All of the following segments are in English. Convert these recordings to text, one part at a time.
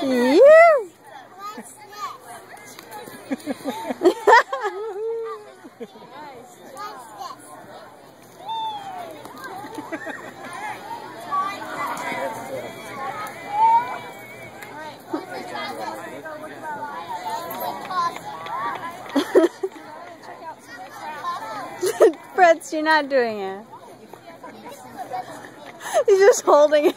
Fritz, you're not doing it. He's just holding it.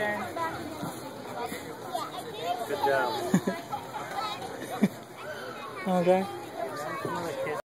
turn. Good job. Okay.